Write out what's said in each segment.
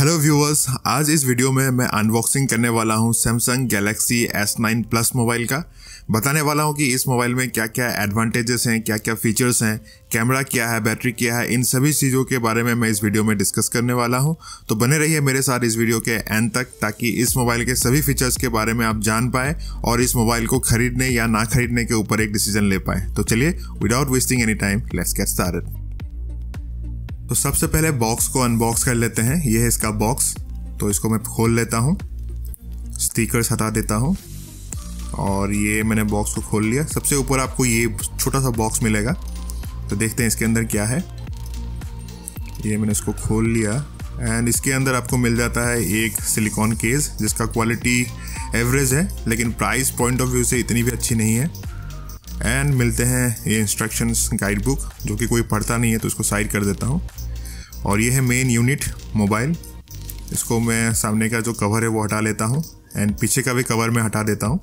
Hello viewers आज इस video में मैं अनबॉक्सिंग करने वाला हूँ Samsung Galaxy S9 plus mobile का। बताने वाला हूँ कि इस मोबाइल में क्या क्या एडवांटेजेस हैं क्या क्या फीचर्स हैं कैमरा क्या है बैटरी क्या है, इन सभी चीज़ों के बारे में मैं इस वीडियो में डिस्कस करने वाला हूँ। तो बने रहिए मेरे साथ इस वीडियो के एंड तक ताकि इस मोबाइल के सभी फीचर्स के बारे में आप जान पाए और इस मोबाइल को खरीदने या ना खरीदने के ऊपर एक डिसीज़न ले पाए। तो चलिए without wasting any time let's get started तो सबसे पहले बॉक्स को अनबॉक्स कर लेते हैं। ये है इसका बॉक्स तो इसको मैं खोल लेता हूँ। स्टिकर्स हटा देता हूँ। और ये मैंने बॉक्स को खोल लिया। सबसे ऊपर आपको ये छोटा सा बॉक्स मिलेगा। तो देखते हैं इसके अंदर क्या है। ये मैंने इसको खोल लिया। एंड इसके अंदर आपको मिल जाता है एक सिलिकॉन केस जिसका क्वालिटी एवरेज है, लेकिन प्राइस पॉइंट ऑफ़ व्यू से इतनी भी अच्छी नहीं है। एंड मिलते हैं ये इंस्ट्रक्शंस गाइड बुक जो कि कोई पढ़ता नहीं है तो उसको साइड कर देता हूँ। और ये है मेन यूनिट मोबाइल इसको मैं सामने का जो कवर है वो हटा लेता हूँ एंड पीछे का भी कवर मैं हटा देता हूँ.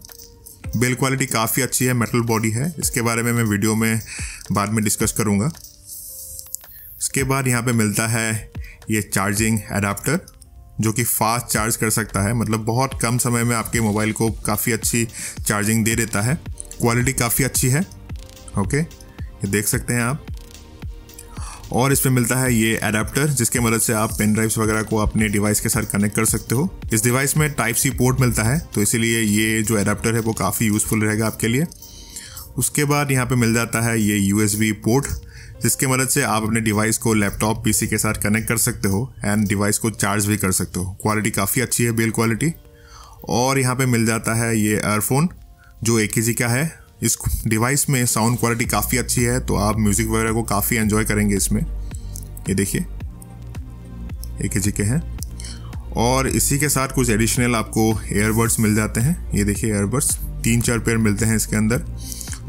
बिल क्वालिटी काफ़ी अच्छी है मेटल बॉडी है. इसके बारे में मैं वीडियो में बाद में डिस्कस करूँगा. इसके बाद यहाँ पे मिलता है ये चार्जिंग एडाप्टर जो कि फास्ट चार्ज कर सकता है. मतलब बहुत कम समय में आपके मोबाइल को काफ़ी अच्छी चार्जिंग दे देता है. क्वालिटी काफ़ी अच्छी है. ओके ये देख सकते हैं आप. और इसमें मिलता है ये अडेप्टर जिसके मदद से आप पेन ड्राइव्स वगैरह को अपने डिवाइस के साथ कनेक्ट कर सकते हो। इस डिवाइस में टाइप सी पोर्ट मिलता है तो इसीलिए ये जो अडेप्टर है वो काफ़ी यूज़फुल रहेगा आपके लिए। उसके बाद यहाँ पे मिल जाता है ये यू पोर्ट जिसके मदद से आप अपने डिवाइस को लैपटॉप पीसी के साथ कनेक्ट कर सकते हो एंड डिवाइस को चार्ज भी कर सकते हो। क्वालिटी काफ़ी अच्छी है बिल क्वालिटी और यहाँ पे मिल जाता है ये एयरफोन जो एक का है। इस डिवाइस में साउंड क्वालिटी काफ़ी अच्छी है तो आप म्यूज़िक वगैरह को काफ़ी एंजॉय करेंगे इसमें। ये देखिए। एक जी के हैं। और इसी के साथ कुछ एडिशनल आपको एयरबड्स मिल जाते हैं। ये देखिए एयरबड्स तीन चार पेयर मिलते हैं इसके अंदर,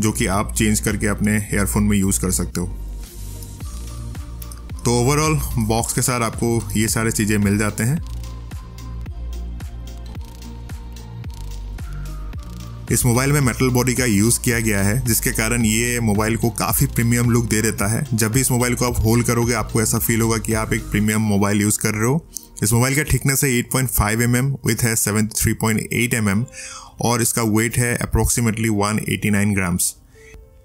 जो कि आप चेंज करके अपने एयरफोन में यूज़ कर सकते हो। तो ओवरऑल बॉक्स के साथ आपको ये सारे चीज़ें मिल जाते हैं। इस मोबाइल में मेटल बॉडी का यूज़ किया गया है, जिसके कारण ये मोबाइल को काफ़ी प्रीमियम लुक दे देता है। जब भी इस मोबाइल को आप होल्ड करोगे, आपको ऐसा फील होगा कि आप एक प्रीमियम मोबाइल यूज़ कर रहे हो। इस मोबाइल का थिकनेस है 8.5 पॉइंट mm विथ है 73.8 mm और इसका वेट है अप्रोक्सीमेटली 189 ग्राम्स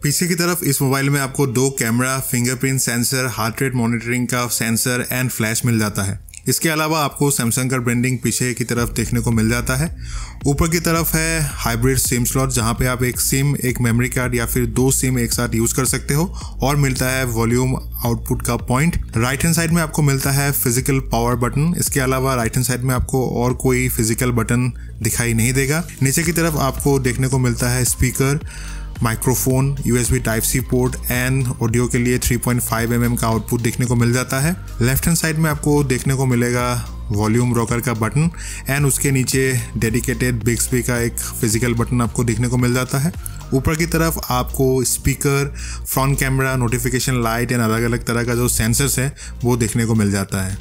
पीछे की तरफ़ इस मोबाइल में आपको दो camera fingerprint sensor heart rate monitoring का सेंसर एंड फ्लैश मिल जाता है। इसके अलावा आपको सैमसंग का ब्रांडिंग पीछे की तरफ़ देखने को मिल जाता है। ऊपर की तरफ़ है हाइब्रिड सिम स्लॉट जहाँ पे आप एक सिम एक मेमोरी कार्ड या फिर दो सिम एक साथ यूज़ कर सकते हो और मिलता है वॉल्यूम आउटपुट का पॉइंट राइट हैंड साइड में आपको मिलता है फ़िज़िकल पावर बटन इसके अलावा राइट हैंड साइड में आपको और कोई फ़िज़िकल बटन दिखाई नहीं देगा। नीचे की तरफ़ आपको देखने को मिलता है speaker microphone U USB type C port and audio के लिए 3.5 पॉइंट mm का आउटपुट देखने को मिल जाता है। लेफ़्ट हैंड साइड में आपको देखने को मिलेगा वॉल्यूम रॉकर का बटन एंड उसके नीचे डेडिकेटेड बिग का एक फ़िज़िकल बटन आपको देखने को मिल जाता है। ऊपर की तरफ़ आपको speaker front camera notification light and अलग अलग तरह का जो सेंसर्स है, वो देखने को मिल जाता है।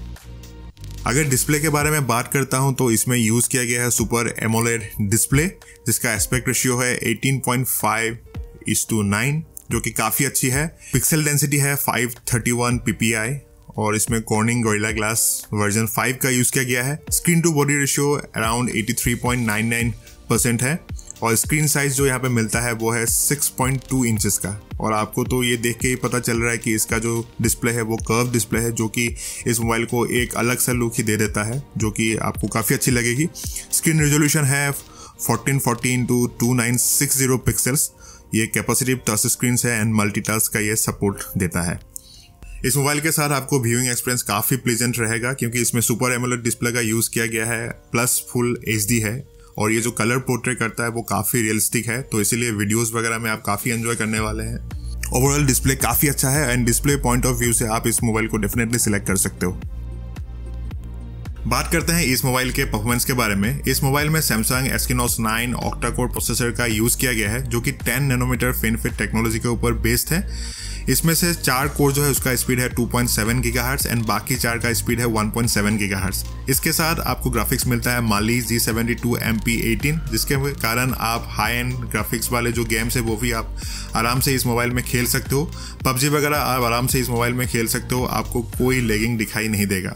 अगर डिस्प्ले के बारे में बात करता हूँ तो इसमें यूज़ किया गया है सुपर एमोलेड डिस्प्ले जिसका एस्पेक्ट रेशियो है 18.5 इस टू नाइन जो कि काफ़ी अच्छी है। पिक्सल डेंसिटी है 531 ppi और इसमें कॉर्निंग गोरिल्ला ग्लास वर्जन 5 का यूज़ किया गया है। Screen to body ratio around 83.99 percent है। और स्क्रीन साइज़ जो यहाँ पे मिलता है वो है 6.2 इंचेस का। और आपको तो ये देख के ही पता चल रहा है कि इसका जो डिस्प्ले है, वो कर्व डिस्प्ले है, जो कि इस मोबाइल को एक अलग सा लुक ही दे देता है, जो कि आपको काफ़ी अच्छी लगेगी। स्क्रीन रेजोल्यूशन है fourteen fourteen two two nine six zero pixels ये कैपेसिटिव टच स्क्रीन है एंड मल्टीटास्क का ये सपोर्ट देता है। इस मोबाइल के साथ आपको व्यूइंग एक्सपीरियंस काफ़ी प्लेजेंट रहेगा, क्योंकि इसमें सुपर एमोलेड डिस्प्ले का यूज़ किया गया है प्लस फुल एचडी है। और ये जो कलर पोर्ट्रेट करता है, वो काफ़ी रियलिस्टिक है। तो इसीलिए वीडियोस वगैरह में आप काफ़ी एंजॉय करने वाले हैं। ओवरऑल डिस्प्ले काफ़ी अच्छा है and display point of view से आप इस मोबाइल को डेफिनेटली सिलेक्ट कर सकते हो। बात करते हैं इस मोबाइल के परफॉर्मेंस के बारे में। इस मोबाइल में Samsung Exynos 9 octa core processor का यूज़ किया गया है, जो कि 10 नैनोमीटर फिनफिट टेक्नोलॉजी के ऊपर बेस्ड है। इसमें से चार कोर जो है उसका स्पीड है 2.7 गीगाहर्ट्ज एंड बाकी चार का स्पीड है 1.7 गीगाहर्ट्ज इसके साथ आपको ग्राफिक्स मिलता है Mali G seventy two M P eighteen जिसके कारण आप हाई एंड ग्राफिक्स वाले जो गेम्स है, वो भी आप आराम से इस मोबाइल में खेल सकते हो। पबजी वगैरह आप आराम से इस मोबाइल में खेल सकते हो, आपको कोई लेगिंग दिखाई नहीं देगा।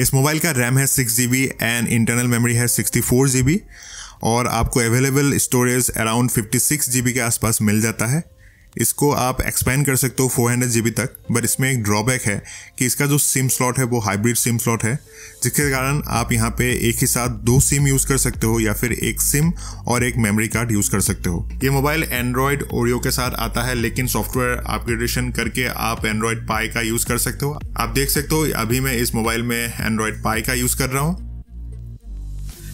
इस मोबाइल का रैम है six G B and internal memory है सिक्सटी फोर जी बी और आपको available storage around fifty six G B के आसपास मिल जाता है। इसको आप एक्सपेंड कर सकते हो फोर हंड्रेड तक बट इसमें एक ड्रॉबैक है कि इसका जो सिम स्लॉट है, वो हाइब्रिड सिम स्लॉट है, जिसके कारण आप यहाँ पे एक ही साथ दो सिम यूज़ कर सकते हो या फिर एक सिम और एक मेमोरी कार्ड यूज़ कर सकते हो। ये मोबाइल एंड्रॉयड ओरियो के साथ आता है, लेकिन सॉफ्टवेयर अपग्रेडेशन करके आप एंड्रॉयड पाई का यूज़ कर सकते हो। आप देख सकते हो, अभी मैं इस मोबाइल में एंड्रॉयड पाई का यूज़ कर रहा हूँ।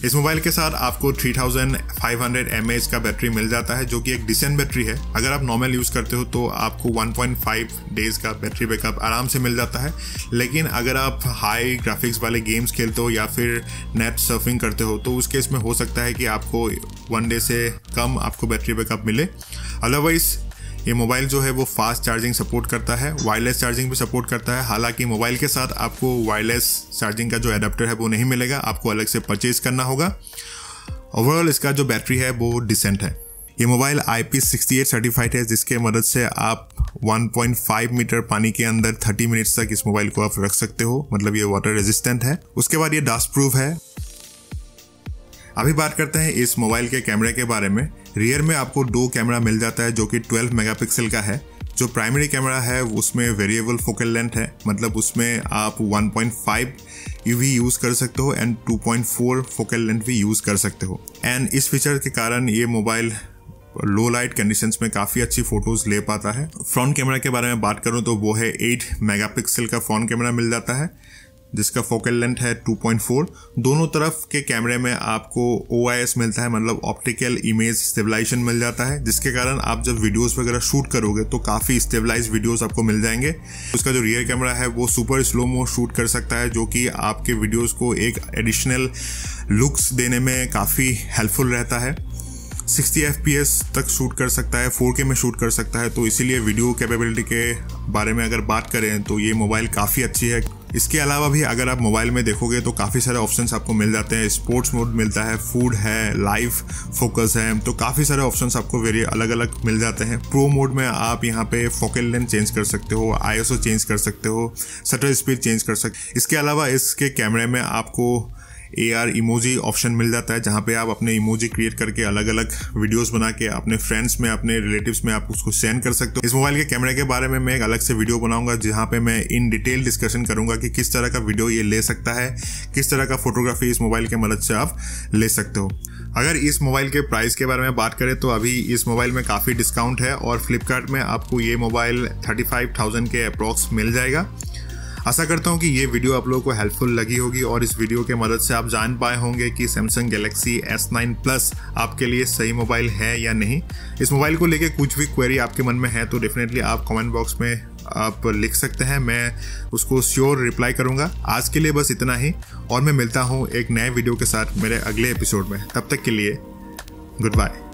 इस मोबाइल के साथ आपको 3500 mAh का बैटरी मिल जाता है, जो कि एक डिसेंट बैटरी है। अगर आप नॉर्मल यूज़ करते हो तो आपको 1.5 डेज़ का बैटरी बैकअप आराम से मिल जाता है। लेकिन अगर आप हाई ग्राफिक्स वाले गेम्स खेलते हो या फिर नेट सर्फिंग करते हो तो उस केस में हो सकता है कि आपको वन डे से कम आपको बैटरी बैकअप मिले। अदरवाइज़ ये मोबाइल जो है वो फास्ट चार्जिंग सपोर्ट करता है, वायरलेस चार्जिंग भी सपोर्ट करता है। हालाँकि मोबाइल के साथ आपको वायरलेस चार्जिंग का जो एडाप्टर है वो नहीं मिलेगा, आपको अलग से परचेज करना होगा। ओवरऑल इसका जो बैटरी है वो डिसेंट है। ये मोबाइल आई पी सर्टिफाइड है, जिसके मदद से आप 1.5 मीटर पानी के अंदर 30 मिनट्स तक इस मोबाइल को आप रख सकते हो मतलब ये वाटर रेजिस्टेंट है। उसके बाद ये डस्ट प्रूफ है। अभी बात करते हैं इस मोबाइल के कैमरे के बारे में। रियर में आपको दो कैमरा मिल जाता है जो कि 12 मेगापिक्सल का है। जो प्राइमरी कैमरा है, उसमें वेरिएबल फोकल लेंथ है। मतलब उसमें आप 1.5 भी यूज़ कर सकते हो एंड 2.4 फोकल लेंथ भी यूज़ कर सकते हो। एंड इस फीचर के कारण ये मोबाइल लो लाइट कंडीशंस में काफ़ी अच्छी फ़ोटोज़ ले पाता है। फ्रंट कैमरा के बारे में बात करूँ तो वो है 8 मेगापिक्सल का फ्रंट कैमरा मिल जाता है। जिसका फोकल लेंथ है 2.4 दोनों तरफ़ के कैमरे में आपको ओआईएस मिलता है मतलब ऑप्टिकल इमेज स्टेबलाइजेशन मिल जाता है, जिसके कारण आप जब वीडियोस वगैरह शूट करोगे तो काफ़ी स्टेबलाइज वीडियोस आपको मिल जाएँगे। उसका जो रियर कैमरा है वो सुपर स्लो मो शूट कर सकता है, जो कि आपके वीडियोज़ को एक एडिशनल लुक्स देने में काफ़ी हेल्पफुल रहता है। 60 एफ़ तक शूट कर सकता है 4K में शूट कर सकता है तो इसीलिए वीडियो कैपेबिलिटी के बारे में अगर बात करें तो ये मोबाइल काफ़ी अच्छी है। इसके अलावा भी अगर आप मोबाइल में देखोगे तो काफ़ी सारे ऑप्शंस आपको मिल जाते हैं। स्पोर्ट्स मोड मिलता है फ़ूड है लाइव फोकस है तो काफ़ी सारे ऑप्शंस आपको वेरी अलग अलग मिल जाते हैं। प्रो मोड में आप यहाँ पे फोकल लेंथ चेंज कर सकते हो आईएसओ चेंज कर सकते हो शटर स्पीड चेंज कर सकते इसके अलावा इसके कैमरे में आपको ए आर इमोजी ऑप्शन मिल जाता है, जहाँ पे आप अपने इमोजी क्रिएट करके अलग अलग वीडियोस बना के अपने फ्रेंड्स में, अपने रिलेटिव्स में आप उसको सेंड कर सकते हो। इस मोबाइल के कैमरे के बारे में मैं एक अलग से वीडियो बनाऊँगा, जहाँ पे मैं इन डिटेल डिस्कशन करूँगा कि किस तरह का वीडियो ये ले सकता है, किस तरह का फोटोग्राफी इस मोबाइल की मदद से आप ले सकते हो। अगर इस मोबाइल के प्राइस के बारे में बात करें तो अभी इस मोबाइल में काफ़ी डिस्काउंट है और फ्लिपकार्ट में आपको ये मोबाइल थर्टी फाइव थाउज़ेंड के अप्रॉक्स मिल जाएगा। आशा करता हूँ कि ये वीडियो आप लोगों को हेल्पफुल लगी होगी और इस वीडियो के मदद से आप जान पाए होंगे कि सैमसंग गैलेक्सी S9 प्लस आपके लिए सही मोबाइल है या नहीं। इस मोबाइल को लेके कुछ भी क्वेरी आपके मन में है तो डेफिनेटली आप कमेंट बॉक्स में आप लिख सकते हैं। मैं उसको श्योर रिप्लाई करूँगा। आज के लिए बस इतना ही, और मैं मिलता हूँ एक नए वीडियो के साथ मेरे अगले एपिसोड में। तब तक के लिए गुड बाय